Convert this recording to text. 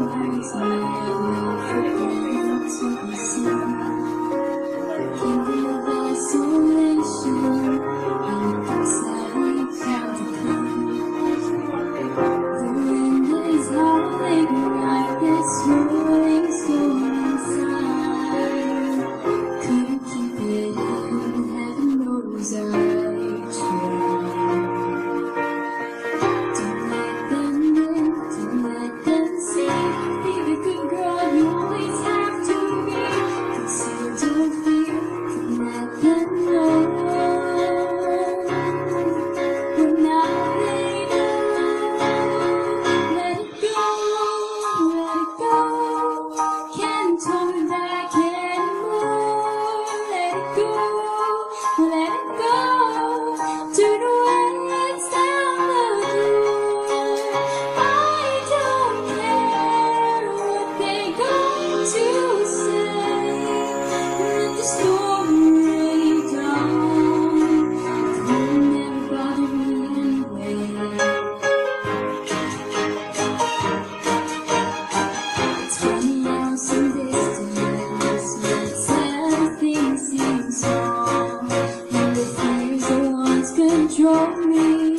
Stars light and lights, I will forget to be seen. go. me.